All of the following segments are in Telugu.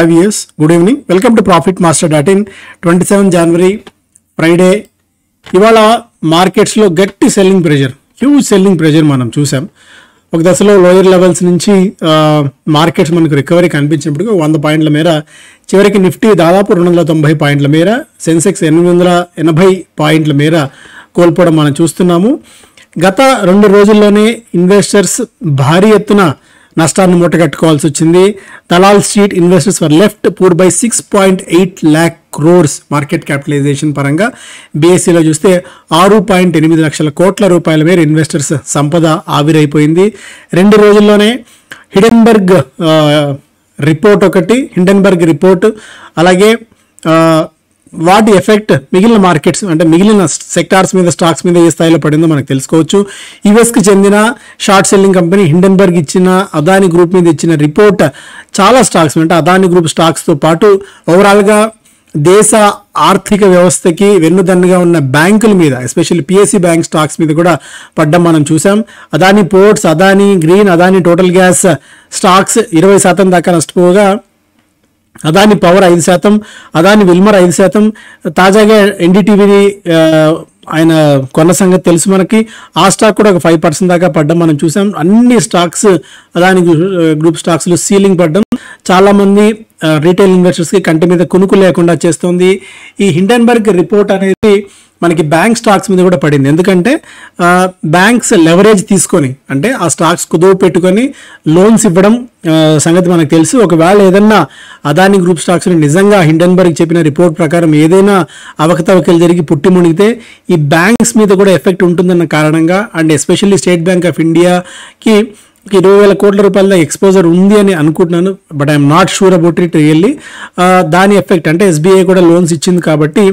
Five years good evening welcome to profit master dot in twenty seven January Friday ఇవాళ మార్కెట్స్లో గట్టి selling pressure huge selling pressure మనం చూసాం. ఒక దశలో లోయర్ లెవెల్స్ నుంచి మార్కెట్స్ మనకు రికవరీ కనిపించినప్పుడు వంద పాయింట్ల మేర చివరికి నిఫ్టీ దాదాపు రెండు వందల తొంభై పాయింట్ల మేర సెన్సెక్స్ ఎనిమిది వందల ఎనభై పాయింట్ల మేర కోల్పోవడం మనం చూస్తున్నాము. గత రెండు రోజుల్లోనే ఇన్వెస్టర్స్ భారీ ఎత్తున నష్టాన్ని మూటగట్టుకోవాల్సి వచ్చింది. Dalal street investors for left poor by six point eight lakh crores market capitalisation పరంగా. బీఎస్సీలో చూస్తే ఆరు పాయింట్ ఎనిమిది లక్షల కోట్ల రూపాయల మేర ఇన్వెస్టర్స్ సంపద ఆవిరైపోయింది. రెండు రోజుల్లోనే హిడెన్బర్గ్ రిపోర్ట్ ఒకటి హిండెన్బర్గ్ రిపోర్ట్ అలాగే వాటి ఎఫెక్ట్ మిగిలిన మార్కెట్స్ అంటే మిగిలిన సెక్టార్స్ మీద స్టాక్స్ మీద ఏ స్థాయిలో పడిందో మనకు తెలుసుకోవచ్చు. యుఎస్కి చెందిన షార్ట్ సెల్లింగ్ కంపెనీ హిండెన్బర్గ్ ఇచ్చిన అదాని గ్రూప్ మీద ఇచ్చిన రిపోర్ట్ చాలా స్టాక్స్ అంటే అదాని గ్రూప్ స్టాక్స్తో పాటు ఓవరాల్గా దేశ ఆర్థిక వ్యవస్థకి వెన్నుదన్నుగా ఉన్న బ్యాంకుల మీద ఎస్పెషల్లీ పిఎస్సి బ్యాంక్ స్టాక్స్ మీద కూడా పడ్డం మనం చూసాం Adani ports Adani green Adani total gas stocks ఇరవై శాతం దాకా నష్టపోగా అదాని పవర్ ఐదు శాతం అదాని విల్మర్ ఐదు శాతం. తాజాగా ఎన్డీటీవీని ఆయన కొన్న సంగతి తెలుసు మనకి. ఆ స్టాక్ కూడా ఒక ఫైవ్ పర్సెంట్ దాకా పడ్డం మనం చూసాం. అన్ని స్టాక్స్ అదాని గ్రూప్ స్టాక్స్లో సీలింగ్ పడ్డం. చాలామంది రీటైల్ ఇన్వెస్టర్స్కి కంటి మీద కొనుక్కు లేకుండా చేస్తుంది. ఈ హిండెన్బర్గ్ రిపోర్ట్ అనేది మనకి బ్యాంక్ స్టాక్స్ మీద కూడా పడింది. ఎందుకంటే బ్యాంక్స్ లెవరేజ్ తీసుకొని అంటే ఆ స్టాక్స్ కుదువు పెట్టుకొని లోన్స్ ఇవ్వడం సంగతి మనకు తెలుసు. ఒకవేళ ఏదన్నా అదాని గ్రూప్ స్టాక్స్ నిజంగా హిండన్బర్గ్ చెప్పిన రిపోర్ట్ ప్రకారం ఏదైనా అవకతవకలు జరిగి పుట్టి మునిగితే ఈ బ్యాంక్స్ మీద కూడా ఎఫెక్ట్ ఉంటుందన్న కారణంగా and especially state bank of ఇండియాకి ఇరవై వేల కోట్ల రూపాయల ఎక్స్పోజర్ ఉంది అని అనుకుంటున్నాను but I'm not sure about it really. దాని ఎఫెక్ట్ అంటే ఎస్బీఐ కూడా లోన్స్ ఇచ్చింది కాబట్టి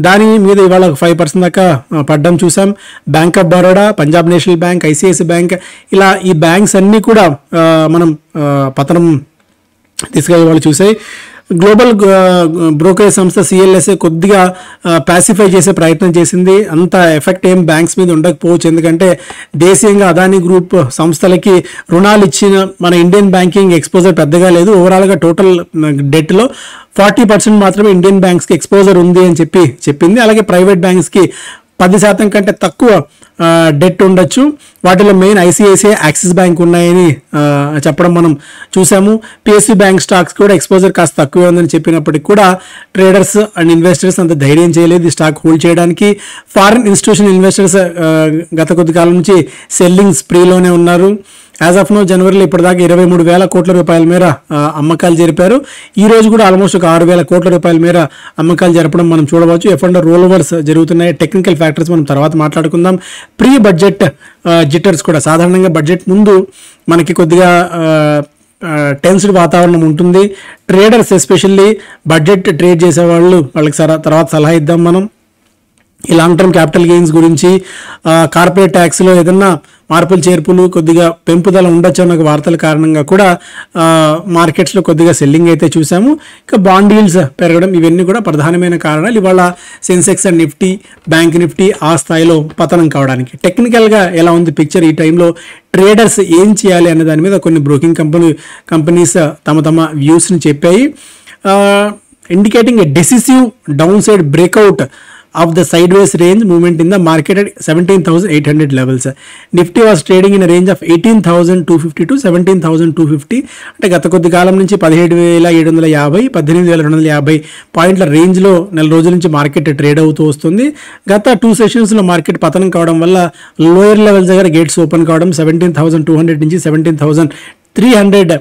దాని మీద ఇవాళ ఒక ఫైవ్ పర్సెంట్ దాకా పడ్డం చూసాం. Bank of Baroda Punjab national bank ICICI bank ఇలా ఈ బ్యాంక్స్ అన్నీ కూడా మనం పతనం తీసుకెళ్ళి వాళ్ళు చూసాయి. గ్లోబల్ బ్రోకరేజ్ సంస్థ సిఎల్ఎస్ఏ కొద్దిగా పాసిఫై చేసే ప్రయత్నం చేసింది. అంత ఎఫెక్ట్ ఏం బ్యాంక్స్ మీద ఉండకపోవచ్చు. ఎందుకంటే దేశీయంగా అదాని గ్రూప్ సంస్థలకి రుణాలు ఇచ్చిన మన ఇండియన్ బ్యాంకింగ్ ఎక్స్పోజర్ పెద్దగా లేదు. ఓవరాల్గా టోటల్ డెట్లో ఫార్టీ పర్సెంట్ మాత్రమే ఇండియన్ బ్యాంక్స్కి ఎక్స్పోజర్ ఉంది అని చెప్పి చెప్పింది. అలాగే ప్రైవేట్ బ్యాంక్స్కి పది శాతం కంటే తక్కువ డెట్ ఉండొచ్చు. వాటిలో మెయిన్ ఐసిఐసిఐ యాక్సిస్ బ్యాంక్ ఉన్నాయని చెప్పడం మనం చూసాము. పిఎస్సి బ్యాంక్ స్టాక్స్ కూడా ఎక్స్పోజర్ కాస్త తక్కువే ఉందని చెప్పినప్పటికీ కూడా ట్రేడర్స్ అండ్ ఇన్వెస్టర్స్ అంత ధైర్యం చేయలేదు ఈ స్టాక్ హోల్డ్ చేయడానికి. ఫారిన్ ఇన్స్టిట్యూషన్ ఇన్వెస్టర్స్ గత కొద్ది కాలం నుంచి సెల్లింగ్ స్ప్రీలోనే ఉన్నారు. యాజ్ ఆఫ్ నో జనవరిలో ఇప్పటిదాకా ఇరవై మూడు వేల కోట్ల రూపాయల మేర అమ్మకాలు జరిపారు. ఈ రోజు కూడా ఆల్మోస్ట్ ఒక ఆరు వేల కోట్ల రూపాయల మేర అమ్మకాలు జరపడం మనం చూడవచ్చు. ఎఫ్ అండ్ రోల్ ఓవర్స్ జరుగుతున్నాయి. టెక్నికల్ ఫ్యాక్టర్స్ మనం తర్వాత మాట్లాడుకుందాం. ప్రీ బడ్జెట్ జిట్టర్స్ కూడా. సాధారణంగా బడ్జెట్ ముందు మనకి కొద్దిగా టెన్స్డ్ వాతావరణం ఉంటుంది. ట్రేడర్స్ ఎస్పెషల్లీ బడ్జెట్ ట్రేడ్ చేసేవాళ్ళు వాళ్ళకి సర తర్వాత సలహా ఇద్దాం మనం. ఈ లాంగ్ టర్మ్ క్యాపిటల్ గెయిన్స్ గురించి కార్పొరేట్ ట్యాక్స్లో ఏదన్నా మార్పులు చేర్పులు కొద్దిగా పెంపుదల ఉండొచ్చు అన్న వార్తల కారణంగా కూడా మార్కెట్స్లో కొద్దిగా సెల్లింగ్ అయితే చూసాము. ఇక బాండ్ పెరగడం ఇవన్నీ కూడా ప్రధానమైన కారణాలు. ఇవాళ Sensex and Nifty bank Nifty ఆ స్థాయిలో పతనం కావడానికి. టెక్నికల్గా ఎలా ఉంది పిక్చర్ ఈ టైంలో ట్రేడర్స్ ఏం చేయాలి అనే దాని మీద కొన్ని బ్రోకింగ్ కంపెనీ కంపెనీస్ తమ తమ వ్యూస్ని చెప్పాయి. Indicating a decisive downside breakout of the sideways range movement in the market at seventeen thousand eight hundred levels Nifty was trading in range of eighteen thousand two fifty to seventeen thousand two fifty అంటే గత కొద్ది కాలం నుంచి పదిహేడు వేల ఏడు వందల యాభై పద్దెనిమిది వేల రెండు వందల యాభై పాయింట్ల రేంజ్లో నెల రోజుల నుంచి మార్కెట్ ట్రేడ్ అవుతూ వస్తుంది. గత టూ సెషన్స్లో మార్కెట్ పతనం కావడం వల్ల లోయర్ లెవెల్స్ దగ్గర గేట్స్ ఓపెన్ కావడం సెవెంటీన్ థౌసండ్ టూ హండ్రెడ్ నుంచి సెవెంటీన్ థౌసండ్ త్రీ హండ్రెడ్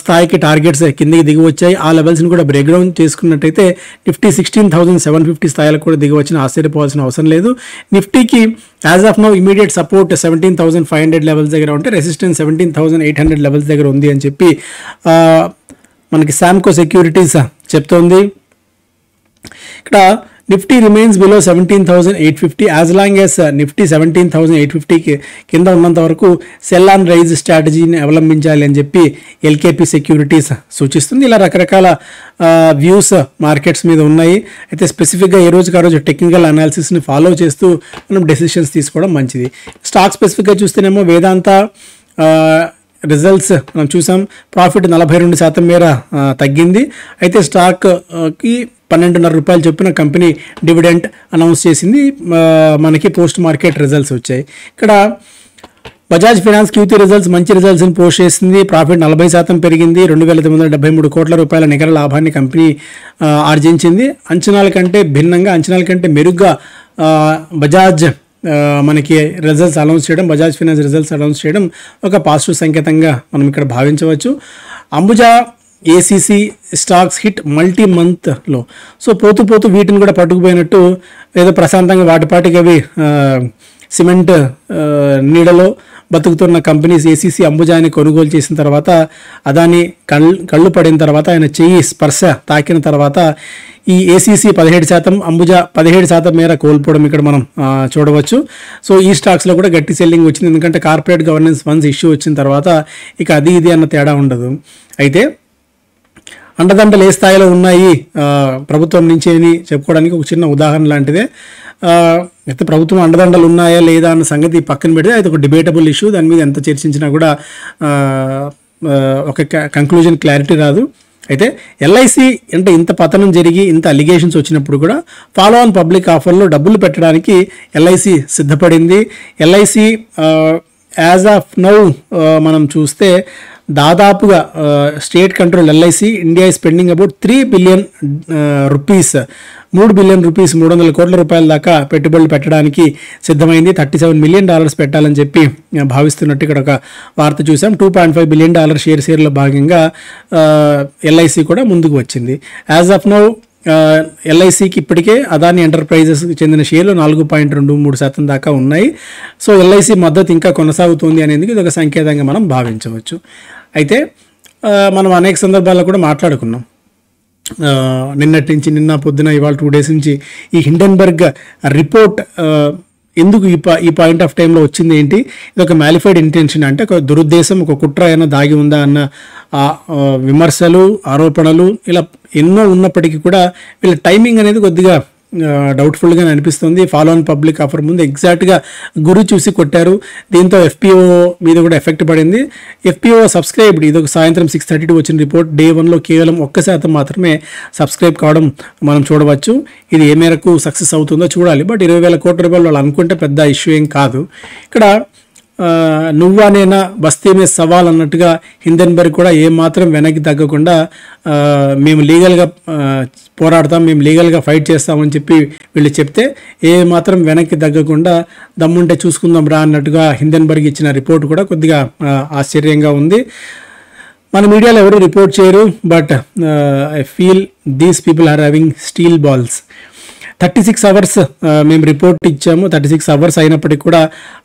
స్థాయికి టార్గెట్స్ కిందకి దిగి వచ్చాయి ఆ లెవెల్స్ని కూడా బ్రేక్ డౌన్ చేసుకున్నట్టయితే Nifty sixteen thousand seven fifty స్థాయిలకు కూడా దిగి వచ్చిన ఆశ్చర్యపోవాల్సిన అవసరం లేదు. నిఫ్టీకి as of no immediate support seventeen thousand five hundred levels దగ్గర ఉంటే resistance seventeen thousand eight hundred levels దగ్గర ఉంది అని చెప్పి మనకి శామ్కో సెక్యూరిటీస్ చెప్తోంది. ఇక్కడ Nifty remains below seventeen thousand eight fifty as long as Nifty seventeen thousand eight ఫిఫ్టీకి కింద ఉన్నంత వరకు సెల్ ఆన్ రైజ్ స్ట్రాటజీని అవలంబించాలి అని చెప్పి ఎల్కేపీ సెక్యూరిటీస్ సూచిస్తుంది. ఇలా రకరకాల వ్యూస్ మార్కెట్స్ మీద ఉన్నాయి. అయితే స్పెసిఫిక్గా ఏ రోజుకి ఆ రోజు టెక్నికల్ అనాలిసిస్ని ఫాలో చేస్తూ మనం డెసిషన్స్ తీసుకోవడం మంచిది. స్టాక్ స్పెసిఫిక్గా చూస్తేనేమో వేదాంత రిజల్ట్స్ మనం చూసాం. ప్రాఫిట్ నలభై రెండు శాతం మేర తగ్గింది. అయితే స్టాక్కి పన్నెండున్నర రూపాయలు చొప్పున కంపెనీ డివిడెంట్ అనౌన్స్ చేసింది. మనకి పోస్ట్ మార్కెట్ రిజల్ట్స్ వచ్చాయి. ఇక్కడ బజాజ్ ఫైనాన్స్ క్యూటీ రిజల్ట్స్ మంచి రిజల్ట్స్ని పోస్ట్ చేసింది. ప్రాఫిట్ నలభై శాతం పెరిగింది. రెండు వేల తొమ్మిది వందల డెబ్బై మూడు కోట్ల రూపాయల నికర లాభాన్ని కంపెనీ ఆర్జించింది. అంచనాల కంటే భిన్నంగా అంచనాల కంటే మెరుగ్గా బజాజ్ మనకి రిజల్ట్స్ అనౌన్స్ చేయడం బజాజ్ ఫైనాన్స్ రిజల్ట్స్ అనౌన్స్ చేయడం ఒక పాజిటివ్ సంకేతంగా మనం ఇక్కడ భావించవచ్చు. Ambuja ACC stocks hit multi మంత్లో సో పోతూ పోతూ వీటిని కూడా పట్టుకుపోయినట్టు ఏదో ప్రశాంతంగా వాటిపాటికి అవి సిమెంట్ నీడలో బతుకుతున్న కంపెనీస్ ఏసీసీ అంబుజాని కొనుగోలు చేసిన తర్వాత అదాని కళ్ళు కళ్ళు పడిన తర్వాత ఆయన చెయ్యి స్పర్శ తాకిన తర్వాత ఈ ఏసీసీ పదిహేడు శాతం అంబుజా పదిహేడు శాతం మేర కోల్పోవడం ఇక్కడ మనం చూడవచ్చు. సో ఈ స్టాక్స్లో కూడా గట్టి సెల్లింగ్ వచ్చింది. ఎందుకంటే కార్పొరేట్ గవర్నెన్స్ ఫండ్స్ ఇష్యూ వచ్చిన తర్వాత ఇక అది ఇది అన్న తేడా ఉండదు. అయితే అండదండలు ఏ స్థాయిలో ఉన్నాయి ప్రభుత్వం నుంచి అని చెప్పుకోవడానికి ఒక చిన్న ఉదాహరణ లాంటిదే. అయితే ప్రభుత్వం అండదండలు ఉన్నాయా లేదా అన్న సంగతి పక్కన పెడితే అది ఒక డిబేటబుల్ ఇష్యూ. దాని మీద ఎంత చర్చించినా కూడా ఒక కంక్లూజన్ క్లారిటీ రాదు. అయితే ఎల్ఐసి అంటే ఇంత పతనం జరిగి ఇంత అలిగేషన్స్ వచ్చినప్పుడు కూడా ఫాలో ఆన్ పబ్లిక్ ఆఫర్లో డబ్బులు పెట్టడానికి ఎల్ఐసి సిద్ధపడింది. ఎల్ఐసి యాజ్ ఆఫ్ నౌ మనం చూస్తే దాదాపుగా state control LIC India spending about three billion rupees మూడు బిలియన్ రూపీస్ మూడు వందల కోట్ల రూపాయల దాకా పెట్టుబడులు పెట్టడానికి సిద్ధమైంది. థర్టీ సెవెన్ మిలియన్ డాలర్స్ పెట్టాలని చెప్పి భావిస్తున్నట్టు ఇక్కడ ఒక వార్త చూసాం. Two point five billion dollar share షేర్లో భాగంగా ఎల్ఐసి కూడా ముందుకు వచ్చింది. యాజ్ ఆఫ్ నౌ ఎల్ఐసికి ఇప్పటికే అదాని ఎంటర్ప్రైజెస్కి చెందిన షేర్లు నాలుగు పాయింట్ రెండు మూడు శాతం దాకా ఉన్నాయి. సో ఎల్ఐసి మద్దతు ఇంకా కొనసాగుతుంది అనేది ఇది ఒక సంకేతంగా మనం భావించవచ్చు. అయితే మనం అనేక సందర్భాల్లో కూడా మాట్లాడుకున్నాం. నిన్నటి నుంచి నిన్న పొద్దున ఇవాళ టూ డేస్ నుంచి ఈ హిండెన్బర్గ్ రిపోర్ట్ ఎందుకు ఈ ఈ పాయింట్ ఆఫ్ టైంలో వచ్చింది ఏంటి? ఇది ఒక మ్యాలిఫైడ్ ఇంటెన్షన్ అంటే ఒక దురుద్దేశం ఒక కుట్ర అయినా దాగి ఉందా అన్న ఆ, విమర్శలు ఆరోపణలు ఇలా ఎన్నో ఉన్నప్పటికీ కూడా వీళ్ళ టైమింగ్ అనేది కొద్దిగా డౌట్ఫుల్గా అనిపిస్తుంది. ఫాలో ఆన్ పబ్లిక్ ఆఫర్ ముందు ఎగ్జాక్ట్గా గురి చూసి కొట్టారు. దీంతో ఎఫ్పిఓ మీద కూడా ఎఫెక్ట్ పడింది. ఎఫ్పిఓ సబ్స్క్రైబ్డ్ ఇది ఒక సాయంత్రం సిక్స్ థర్టీ టూ వచ్చిన రిపోర్ట్ డే వన్లో కేవలం ఒక్క శాతం మాత్రమే సబ్స్క్రైబ్ కావడం మనం చూడవచ్చు. ఇది ఏ మేరకు సక్సెస్ అవుతుందో చూడాలి. బట్ ఇరవై వేల కోట్ల రూపాయలు వాళ్ళు అనుకుంటే పెద్ద ఇష్యూ ఏం కాదు. ఇక్కడ ఆ, నువ్వా నేనా బస్తీ మీద సవాల్ అన్నట్టుగా హిందెన్బర్గ్ కూడా ఏమాత్రం వెనక్కి తగ్గకుండా మేము లీగల్గా పోరాడతాం మేము లీగల్గా ఫైట్ చేస్తామని చెప్పి వీళ్ళు చెప్తే ఏ మాత్రం వెనక్కి తగ్గకుండా దమ్ముంటే చూసుకుందాం రా అన్నట్టుగా హిందెన్బర్గ్ ఇచ్చిన రిపోర్ట్ కూడా కొద్దిగా ఆశ్చర్యంగా ఉంది. మన మీడియాలో ఎవరు రిపోర్ట్ చేయరు but I feel these people are having steel balls. Thirty six hours మేము రిపోర్ట్ ఇచ్చాము. థర్టీ సిక్స్ అవర్స్ అయినప్పటికీ కూడా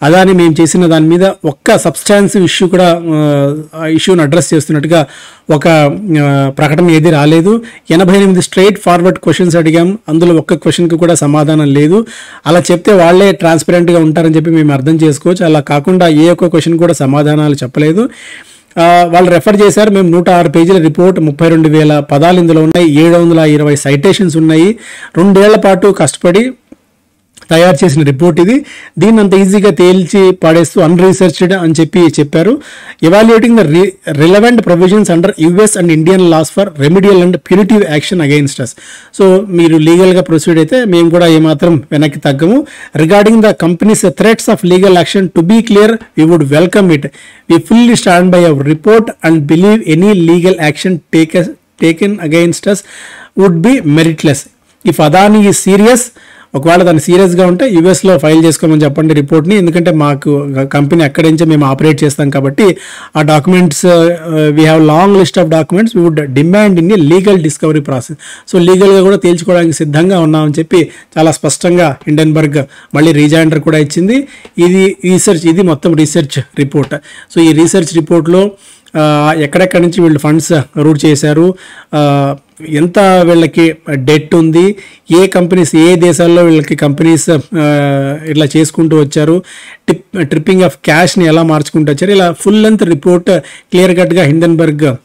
అదాని మేము చేసిన దాని మీద ఒక్క సబ్స్టాన్సివ్ ఇష్యూ కూడా ఇష్యూని అడ్రస్ చేస్తున్నట్టుగా ఒక ప్రకటన ఏది రాలేదు. ఎనభై ఎనిమిది స్ట్రైట్ ఫార్వర్డ్ క్వశ్చన్స్ అడిగాం. అందులో ఒక్క క్వశ్చన్కి కూడా సమాధానం లేదు. అలా చెప్తే వాళ్ళే ట్రాన్స్పరెంట్గా ఉంటారని చెప్పి మేము అర్థం చేసుకోవచ్చు. అలా కాకుండా ఏ ఒక్క క్వశ్చన్ కూడా సమాధానాలు చెప్పలేదు. వాళ్ళు రెఫర్ చేశారు. మేము నూట ఆరు పేజీల రిపోర్ట్ ముప్పై రెండు వేల పదాలు ఇందులో ఉన్నాయి. ఏడు వందల ఇరవై సైటేషన్స్ ఉన్నాయి. రెండేళ్ళ పాటు కష్టపడి తయారు చేసిన రిపోర్ట్ ఇది. దీన్ని అంత ఈజీగా తేల్చి పాడేస్తూ అన్ రీసెర్చ్డ్ అని చెప్పి చెప్పారు. Evaluating the relevant provisions under US and Indian laws for remedial and punitive action against us so మీరు లీగల్గా ప్రొసీడ్ అయితే మేము కూడా ఏమాత్రం వెనక్కి తగ్గము. Regarding the companies threats of legal action to be clear we would welcome it we fully stand by our report and believe any legal action take taken against us would be meritless if Adani ఈ సీరియస్ ఒకవేళ దాన్ని సీరియస్గా ఉంటే యూఎస్లో ఫైల్ చేసుకోమని చెప్పండి రిపోర్ట్ని ఎందుకంటే మాకు కంపెనీ అక్కడి నుంచే మేము ఆపరేట్ చేస్తాం కాబట్టి ఆ documents we have long list of documents we would demand in a legal discovery process so లీగల్గా కూడా తేల్చుకోవడానికి సిద్ధంగా ఉన్నామని చెప్పి చాలా స్పష్టంగా హిండెన్బర్గ్ మళ్ళీ రీజాయిండర్ కూడా ఇచ్చింది. ఇది రీసెర్చ్ ఇది మొత్తం రీసెర్చ్ రిపోర్ట్ సో ఈ రీసెర్చ్ రిపోర్ట్లో ఎక్కడెక్కడి నుంచి వీళ్ళు ఫండ్స్ రూట్ చేశారు? ఎంత వీళ్ళకి డెట్ ఉంది? ఏ కంపెనీస్ ఏ దేశాల్లో వీళ్ళకి కంపెనీస్ ఇట్లా చేసుకుంటూ వచ్చారు? టిప్ ట్రిప్పింగ్ ఆఫ్ క్యాష్ని ఎలా మార్చుకుంటూ వచ్చారు? ఇలా ఫుల్ లెంత్ రిపోర్ట్ క్లియర్ కట్గా హిందన్బర్గ్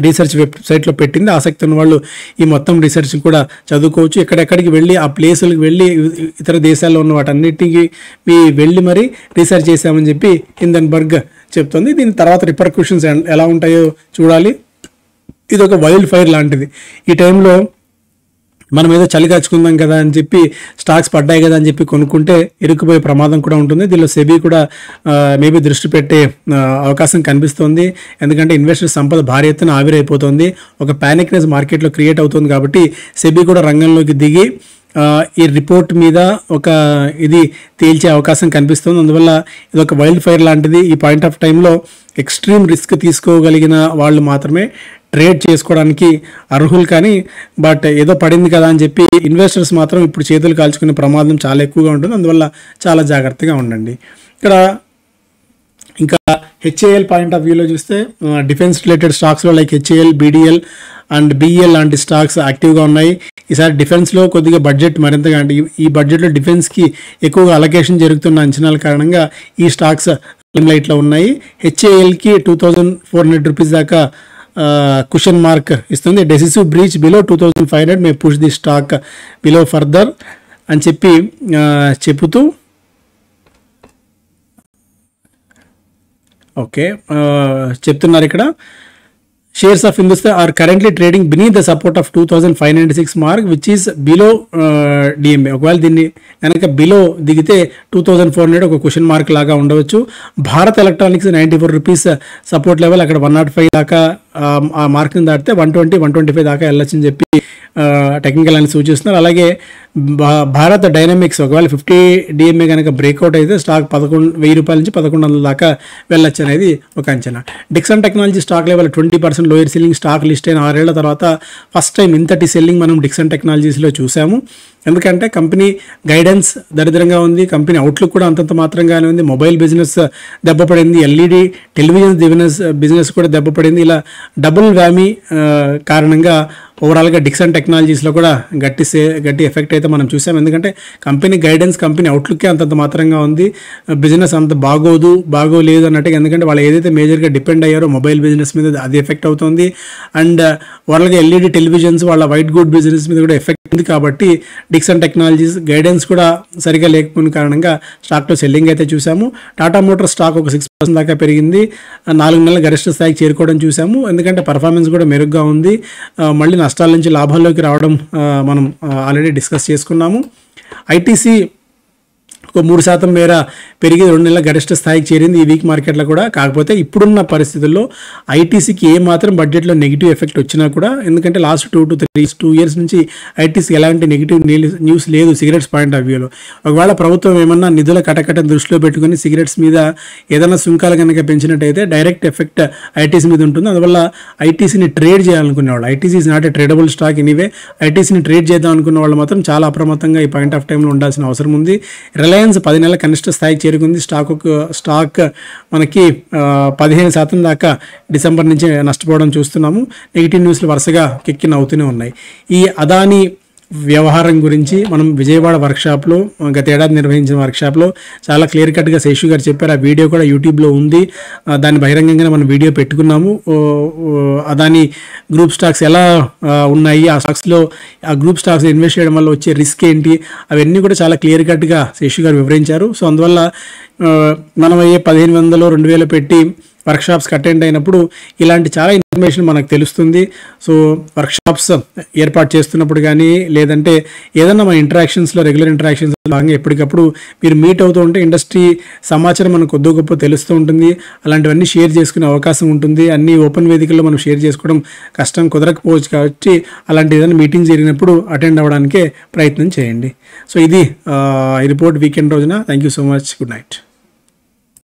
రీసెర్చ్ వెబ్సైట్లో పెట్టింది. ఆసక్తి ఉన్న వాళ్ళు ఈ మొత్తం రీసెర్చ్ కూడా చదువుకోవచ్చు. ఎక్కడెక్కడికి వెళ్ళి ఆ ప్లేసులకు వెళ్ళి ఇతర దేశాల్లో ఉన్న వాటన్నిటికీ మీ వెళ్ళి మరి రీసెర్చ్ చేశామని చెప్పి హిందన్బర్గ్ చెప్తుంది. దీని తర్వాత రిపర్క్యూషన్స్ ఎలా ఉంటాయో చూడాలి. ఇది ఒక వైల్డ్ ఫైర్ లాంటిది. ఈ టైంలో మనం ఏదో చలి కాచుకుందాం కదా అని చెప్పి స్టాక్స్ పడ్డాయి కదా అని చెప్పి కొనుక్కుంటే ఇరుక్కుపోయే ప్రమాదం కూడా ఉంటుంది. దీనిలో సెబీ కూడా మేబీ దృష్టి పెట్టే అవకాశం కనిపిస్తుంది. ఎందుకంటే ఇన్వెస్టర్ సంపద భారీ ఎత్తున ఆవిరైపోతుంది. ఒక ప్యానిక్నెస్ మార్కెట్లో క్రియేట్ అవుతుంది కాబట్టి సెబీ కూడా రంగంలోకి దిగి ఈ రిపోర్ట్ మీద ఒక ఇది తేల్చే అవకాశం కనిపిస్తుంది. అందువల్ల ఇది ఒక వైల్డ్ ఫైర్ లాంటిది. ఈ పాయింట్ ఆఫ్ టైంలో ఎక్స్ట్రీమ్ రిస్క్ తీసుకోగలిగిన వాళ్ళు మాత్రమే ట్రేడ్ చేసుకోవడానికి అర్హులు కానీ బట్ ఏదో పడింది కదా అని చెప్పి ఇన్వెస్టర్స్ మాత్రం ఇప్పుడు చేతులు కాల్చుకునే ప్రమాదం చాలా ఎక్కువగా ఉంటుంది. అందువల్ల చాలా జాగ్రత్తగా ఉండండి. ఇక్కడ ఇంకా హెచ్ఏఎల్ పాయింట్ ఆఫ్ వ్యూలో చూస్తే డిఫెన్స్ రిలేటెడ్ స్టాక్స్లో like HAL BDL and BEL లాంటి స్టాక్స్ యాక్టివ్గా ఉన్నాయి. ఈసారి డిఫెన్స్లో కొద్దిగా బడ్జెట్ మరింతగా అంటే ఈ- బడ్జెట్లో డిఫెన్స్కి ఎక్కువగా అలొకేషన్ జరుగుతున్న అంచనాల కారణంగా ఈ స్టాక్స్ లైట్లో ఉన్నాయి. హెచ్ఏఎల్కి two thousand four hundred rupees దాకా క్వశ్చన్ మార్క్ ఇస్తుంది. Decisive breach below two thousand five hundred. May push the stock below further అని చెప్పి చెబుతూ ఓకే చెప్తున్నారు ఇక్కడ. Shares of Hindustan are currently trading beneath the support of two thousand five ninety six mark which is below DMA ఒకవేళ దీన్ని కనుక బిలో దిగితే టూ థౌసండ్ ఫోర్ హండ్రెడ్ ఒక క్వశ్చన్ మార్క్ లాగా ఉండవచ్చు. Bharat electronics ninety four rupees support level అక్కడ వన్ నాట్ ఫైవ్ దాకా ఆ మార్క్ని దాటితే one twenty one twenty five దాకా వెళ్ళొచ్చని చెప్పి టెక్నికల్ అని సూచిస్తున్నారు. అలాగే భా- డైనమిక్స్ ఒకవేళ ఫిఫ్టీ డిఎంఏ కనుక బ్రేక్అవుట్ అయితే స్టాక్ పదకొండు వెయ్యి రూపాయల నుంచి పదకొండు వందల దాకా వెళ్ళొచ్చు అనేది ఒక అంచనా. Dixon technology stock level twenty percent lower selling stock list అయిన ఆరేళ్ళ తర్వాత ఫస్ట్ టైం ఇంతటి సెల్లింగ్ మనం డిక్సన్ టెక్నాలజీస్లో చూసాము. ఎందుకంటే కంపెనీ గైడెన్స్ దరిద్రంగా ఉంది కంపెనీ అవుట్లుక్ కూడా అంతంత మాత్రంగానే ఉంది మొబైల్ బిజినెస్ దెబ్బపడింది ఎల్ఈడి టెలివిజన్ బిజినెస్ బిజినెస్ కూడా దెబ్బపడింది ఇలా డబుల్ వ్యామీ కారణంగా ఓవరాల్గా డిక్సన్ టెక్నాలజీస్లో కూడా గట్టి సే గట్టి ఎఫెక్ట్ అయితే మనం చూసాం. ఎందుకంటే కంపెనీ గైడెన్స్ కంపెనీ అవుట్లుక్కే అంతంత మాత్రంగా ఉంది. బిజినెస్ అంత బాగోదు బాగోలేదు అన్నట్టుగా ఎందుకంటే వాళ్ళు ఏదైతే మేజర్గా డిపెండ్ అయ్యారో మొబైల్ బిజినెస్ మీద అది ఎఫెక్ట్ అవుతుంది. అండ్ ఓవరాల్గా ఎల్ఈడి టెలివిజన్స్ వాళ్ళ వైట్ గుడ్ బిజినెస్ మీద కూడా ఎఫెక్ట్ ఉంది కాబట్టి డిక్సన్ టెక్నాలజీస్ గైడెన్స్ కూడా సరిగా లేకపోయిన కారణంగా స్టాక్లో సెల్లింగ్ అయితే చూసాము. టాటా మోటార్ స్టాక్ ఒక సిక్స్ పర్సెంట్ దాకా పెరిగింది. నాలుగు నెలల గరిష్ట స్థాయికి చేరుకోవడం చూసాము. ఎందుకంటే పర్ఫార్మెన్స్ కూడా మెరుగ్గా ఉంది. మళ్ళీ నష్టాల నుంచి లాభాల్లోకి రావడం మనం ఆల్రెడీ డిస్కస్ చేసుకున్నాము. ఐటీసీ ఒక మూడు శాతం మేర పెరిగి రెండు నెలల గరిష్ట స్థాయికి చేరింది ఈ వీక్ మార్కెట్లో కూడా. కాకపోతే ఇప్పుడున్న పరిస్థితుల్లో ఐటీసీకి ఏ మాత్రం బడ్జెట్లో నెగిటివ్ ఎఫెక్ట్ వచ్చినా కూడా ఎందుకంటే last two to three two years నుంచి ఐటీసీకి ఎలాంటి నెగిటివ్ న్యూస్ లేదు సిగరెట్స్ పాయింట్ ఆఫ్ వ్యూలో. ఒకవేళ ప్రభుత్వం ఏమన్నా నిధుల కటకటను దృష్టిలో పెట్టుకుని సిగరెట్స్ మీద ఏదైనా సుంకాలు కనుక పెంచినట్టయితే డైరెక్ట్ ఎఫెక్ట్ ఐటీసీ మీద ఉంటుంది. అందువల్ల ఐటీసీని trade చేయాలనుకునేవాళ్ళు ITC is not a tradable stock anyway ఐటీసీని trade చేద్దాం అనుకున్న వాళ్ళు మాత్రం చాలా అప్రమత్తంగా ఈ పాయింట్ ఆఫ్ టైంలో ఉండాల్సిన అవసరం ఉంది. రిలయన్స్ పది నెలల కనిష్ట స్థాయికి చేరుకుంది. స్టాక్ స్టాక్ మనకి పదిహేను శాతం దాకా డిసెంబర్ నుంచి నష్టపోవడం చూస్తున్నాము. నెగిటివ్ న్యూస్లు వరుసగా కిక్కిన్ అవుతూనే ఉన్నాయి. ఈ అదాని వ్యవహారం గురించి మనం విజయవాడ వర్క్షాప్లో గత ఏడాది నిర్వహించిన వర్క్షాప్లో చాలా క్లియర్ కట్గా శేషు గారు చెప్పారు. ఆ వీడియో కూడా యూట్యూబ్లో ఉంది. దాన్ని బహిరంగంగానే మనం వీడియో పెట్టుకున్నాము. దాని గ్రూప్ స్టాక్స్ ఎలా ఉన్నాయి? ఆ స్టాక్స్లో ఆ గ్రూప్ స్టాక్స్ ఇన్వెస్ట్ చేయడం వల్ల వచ్చే రిస్క్ ఏంటి? అవన్నీ కూడా చాలా క్లియర్ కట్గా శేషు గారు వివరించారు. సో అందువల్ల మనం అయ్యే పదిహేను వందలు రెండు వేలు పెట్టి వర్క్షాప్స్కి అటెండ్ అయినప్పుడు ఇలాంటి చాలా ఇన్ఫర్మేషన్ మనకు తెలుస్తుంది. సో వర్క్షాప్స్ ఏర్పాటు చేస్తున్నప్పుడు కానీ లేదంటే ఏదన్నా మన ఇంటరాక్షన్స్లో రెగ్యులర్ ఇంటరాక్షన్స్ భాగంగా ఎప్పటికప్పుడు మీరు మీట్ అవుతూ ఉంటే ఇండస్ట్రీ సమాచారం మనకు కొద్ది గొప్ప తెలుస్తూ ఉంటుంది. అలాంటివన్నీ షేర్ చేసుకునే అవకాశం ఉంటుంది. అన్ని ఓపెన్ వేదికల్లో మనం షేర్ చేసుకోవడం కష్టం కుదరకపోవచ్చు కాబట్టి అలాంటి ఏదైనా మీటింగ్ జరిగినప్పుడు అటెండ్ అవ్వడానికే ప్రయత్నం చేయండి. సో ఇది ఈ రిపోర్ట్ వీకెండ్ రోజున. Thank you so much good night